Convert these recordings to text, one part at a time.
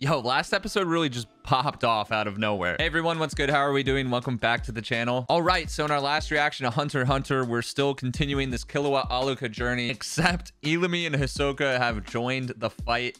Yo, last episode really just popped off out of nowhere. Hey everyone, what's good? How are we doing? Welcome back to the channel. All right, so in our last reaction to Hunter Hunter, we're still continuing this Killua Alluka journey, except Illumi and Hisoka have joined the fight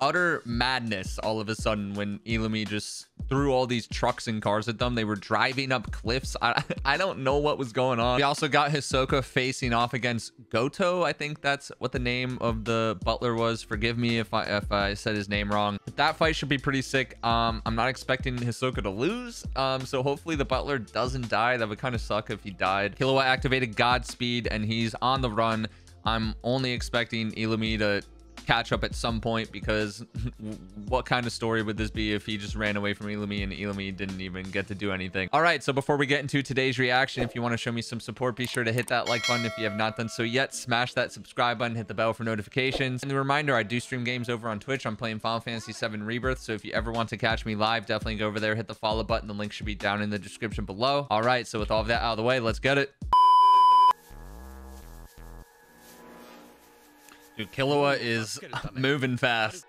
utter madness all of a sudden when Illumi just threw all these trucks and cars at them. They were driving up cliffs. I, I don't know what was going on. We also got Hisoka facing off against Goto. I think that's what the name of the butler was. Forgive me if I if I said his name wrong. But that fight should be pretty sick. Um, I'm not expecting Hisoka to lose. Um, so hopefully the butler doesn't die. That would kind of suck if he died. Killua activated Godspeed and he's on the run. I'm only expecting Illumi to catch up at some point because what kind of story would this be if he just ran away from Illumi and Illumi didn't even get to do anything? All right, so before we get into today's reaction, if you want to show me some support, be sure to hit that like button if you have not done so yet. Smash that subscribe button, hit the bell for notifications. And the reminder, I do stream games over on Twitch. I'm playing Final Fantasy VII Rebirth, so if you ever want to catch me live, definitely go over there, hit the follow button. The link should be down in the description below. All right, so with all of that out of the way, let's get it. Dude, Killua is moving fast.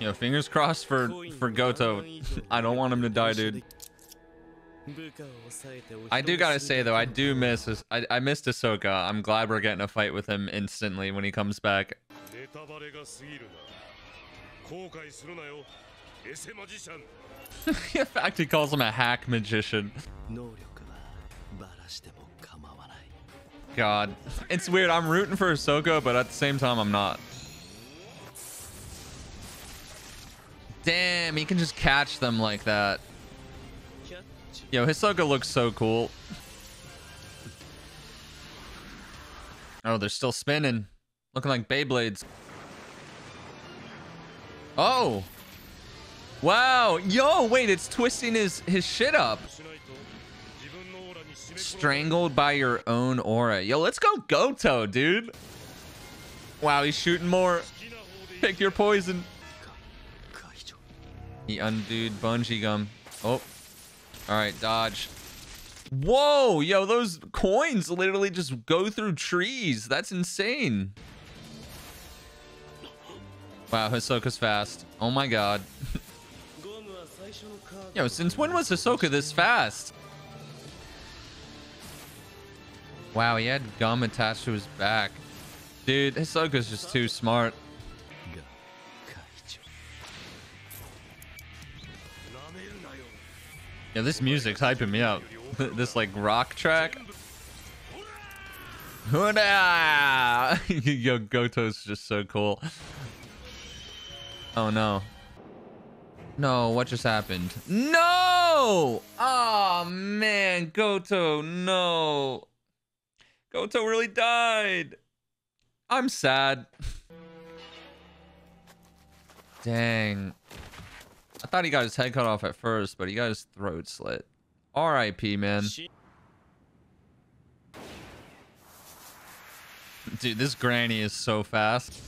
You know, fingers crossed for for Goto. I don't want him to die, dude. I do gotta say though, I do miss this. I, I missed Hisoka. I'm glad we're getting a fight with him instantly when he comes back. In fact, he calls him a hack magician. God. It's weird. I'm rooting for Hisoka, but at the same time, I'm not. Damn, he can just catch them like that. Yo, Hisoka looks so cool. Oh, they're still spinning. Looking like Beyblades. Oh! Wow! Yo, wait, it's twisting his, his shit up. Strangled by your own aura. Yo, let's go Goto, dude. Wow, he's shooting more. Pick your poison. He undid bungee gum. Oh. All right, dodge. Whoa, yo, those coins literally just go through trees. That's insane. Wow, Hisoka's fast. Oh my god. yo, since when was Hisoka this fast? Wow, he had gum attached to his back. Dude, Hisoka's just too smart. Yeah, this music's hyping me up. this like rock track. Yo, Goto's just so cool. Oh no. No, what just happened? No! Oh man, Goto, no. Goto really died. I'm sad. Dang. I thought he got his head cut off at first, but he got his throat slit. R.I.P. man. Dude, this granny is so fast.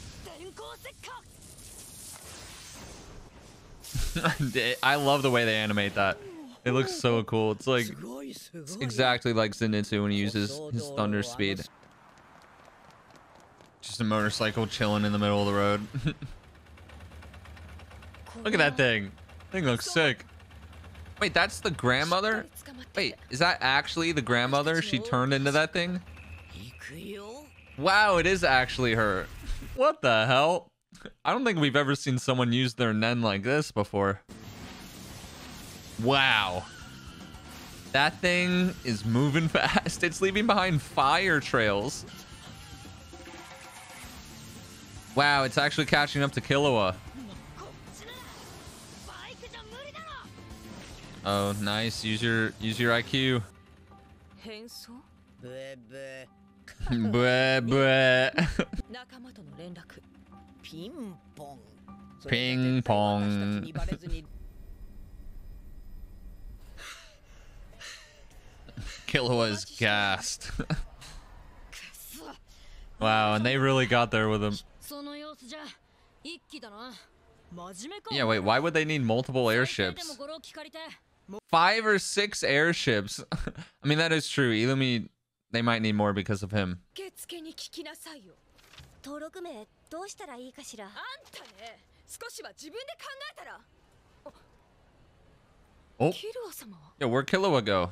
I love the way they animate that. It looks so cool. It's like it's exactly like Zenitsu when he uses his thunder speed. Just a motorcycle chilling in the middle of the road. Look at that thing. Thing looks sick. Wait, that's the grandmother? Wait, is that actually the grandmother? She turned into that thing? Wow, it is actually her. What the hell? I don't think we've ever seen someone use their Nen like this before. Wow. That thing is moving fast. It's leaving behind fire trails. Wow, it's actually catching up to Killua. Oh, nice. Use your use your IQ. Ping pong. Killua was gassed. wow, and they really got there with him. Yeah, wait, why would they need multiple airships? Five or six airships. I mean, that is true. Illumi, they might need more because of him. Oh. Yeah, where'd Killua go?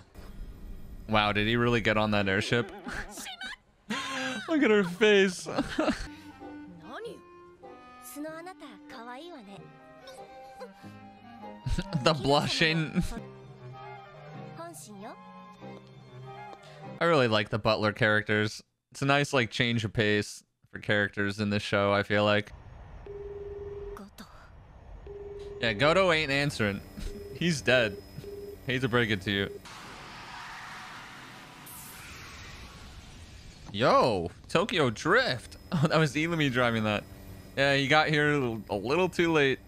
Wow, did he really get on that airship? Look at her face. the blushing. I really like the butler characters. It's a nice like change of pace for characters in this show, I feel like. Yeah, Goto ain't answering. He's dead. Hate to break it to you. Yo, Tokyo Drift. Oh, that was Illumi driving that. Yeah, he got here a little too late.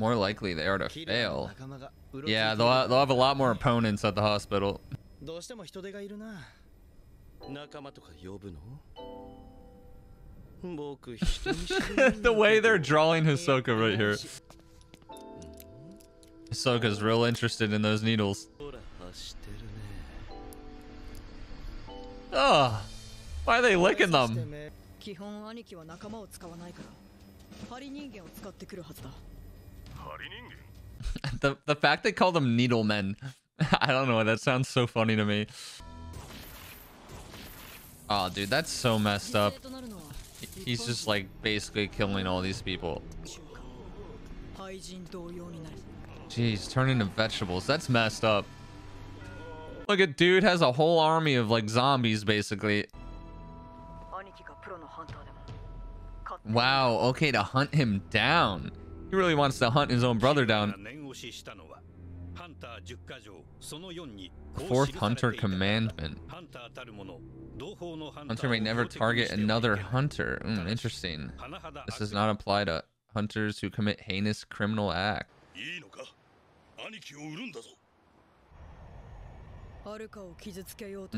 more likely they are to fail. Yeah, they'll, they'll have a lot more opponents at the hospital. the way they're drawing Hisoka right here. Hisoka's real interested in those needles. ほら走ってるね Oh, why are they licking そして them? め基本兄貴は仲間を使わないから針人間を使ってくるはずだ The the fact they call them needle men. I don't know. That sounds so funny to me. Oh, dude, that's so messed up. 犠牲となるのは He's just like basically killing all these people. 一週間廃人同様になる Jeez, turn into vegetables. That's messed up. Look, at dude has a whole army of like zombies, basically. Wow, okay, to hunt him down. He really wants to hunt his own brother down. Fourth Hunter Commandment. Hunter may never target another hunter. Mm, interesting. This does not apply to hunters who commit heinous criminal acts.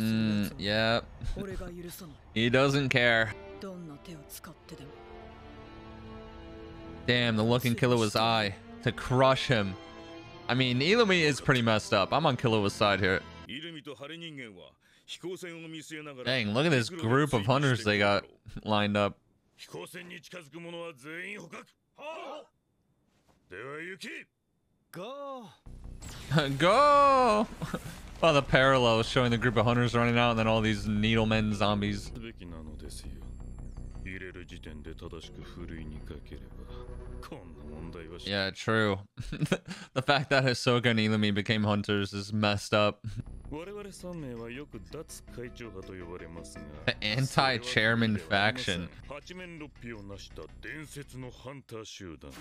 Mm, yeah. he doesn't care. Damn, the looking killer was I To crush him. I mean, Illumi is pretty messed up. I'm on Killua's side here. Dang, look at this group of hunters they got lined up. Go! The parallel showing the group of hunters running out and then all these needlemen zombies. Yeah, true. the fact that Hisoka and Illumi became hunters is messed up. The anti-chairman faction 八面六臂を成した伝説のハンター集団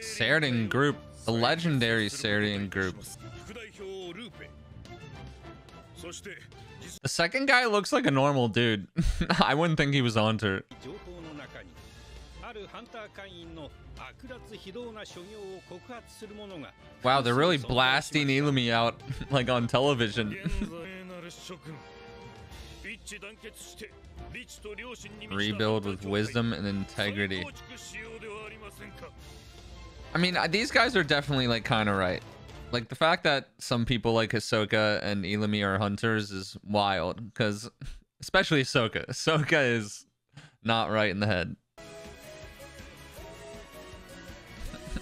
Sardin group, the legendary Sardin group. The second guy looks like a normal dude. I wouldn't think he was a hunter. 情報の中にあるハンター会員の悪辣非道な所業を告発する者が Wow, they're really blasting Ilumi out like on television. 現在なる諸君一致団結して理知と良心に満ちた Rebuild with wisdom and integrity. 再構築しようではありませんか I mean, uh, these guys are definitely like kind of right. Like the fact that some people like Hisoka and Illumi are hunters is wild because especially Hisoka. Hisoka is not right in the head.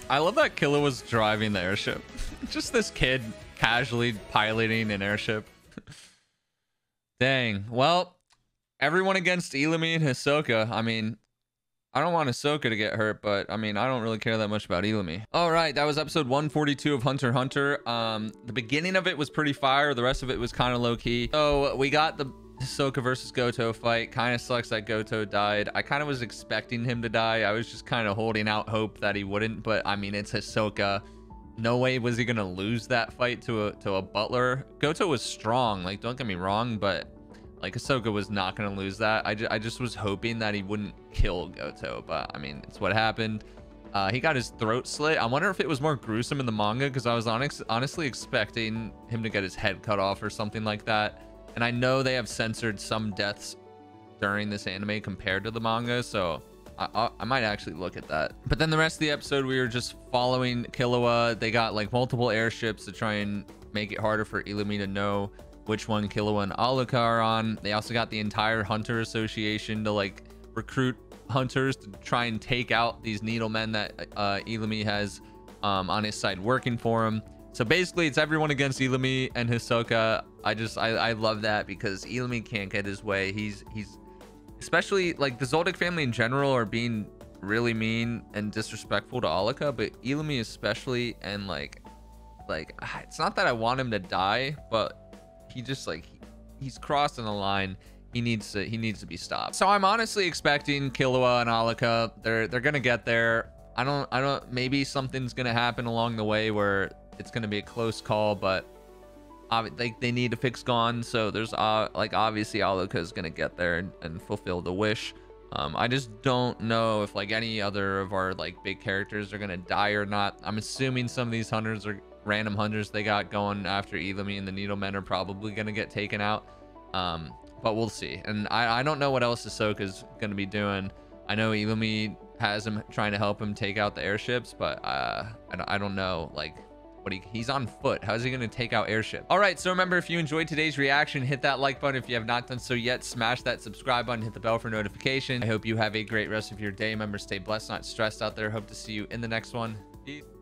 I love that Killua was driving the airship. Just this kid casually piloting an airship. Dang. Well, everyone against Illumi and Hisoka. I mean, I don't want Hisoka to get hurt, but I mean, I don't really care that much about Illumi. All right, that was episode 142 of Hunter Hunter. Um, the beginning of it was pretty fire. The rest of it was kind of low key. So we got the Hisoka versus Goto fight. Kind of sucks that Goto died. I kind of was expecting him to die. I was just kind of holding out hope that he wouldn't, but I mean, it's Hisoka. No way was he gonna lose that fight to a to a Butler. Goto was strong. Like, don't get me wrong, but like Hisoka was not going to lose that. I, ju- I just was hoping that he wouldn't kill Goto, but I mean, it's what happened. Uh, he got his throat slit. I wonder if it was more gruesome in the manga because I was honest, honestly expecting him to get his head cut off or something like that. And I know they have censored some deaths during this anime compared to the manga, so I, I, I might actually look at that. But then the rest of the episode, we were just following Killua. They got like multiple airships to try and make it harder for Illumi to know which one Killua and Alluka are on. They also got the entire Hunter Association to like recruit hunters to try and take out these needlemen that uh, has um, on his side working for him. So basically, it's everyone against Illumi and Hisoka. I just I, I love that because Illumi can't get his way. He's he's especially like the Zoldyck family in general are being really mean and disrespectful to Alluka, but Illumi especially and like like it's not that I want him to die, but he just like he's crossing the line. He needs to he needs to be stopped. So I'm honestly expecting Killua and Alluka. They're they're gonna get there. I don't I don't maybe something's gonna happen along the way where it's gonna be a close call, but like they need to fix Gon, so there's uh like obviously Alluka is gonna get there and, and fulfill the wish. Um, I just don't know if like any other of our like big characters are gonna die or not. I'm assuming some of these hunters are random hunters they got going after Illumi and the Needlemen are probably gonna get taken out. Um, but we'll see. And I, I don't know what else Hisoka's gonna be doing. I know Illumi has him trying to help him take out the airships, but uh, I, I don't know like what he, he's on foot. How's he going to take out airship? All right. So remember, if you enjoyed today's reaction, hit that like button. If you have not done so yet, smash that subscribe button, hit the bell for notification. I hope you have a great rest of your day. Remember, stay blessed, not stressed out there. Hope to see you in the next one. Peace.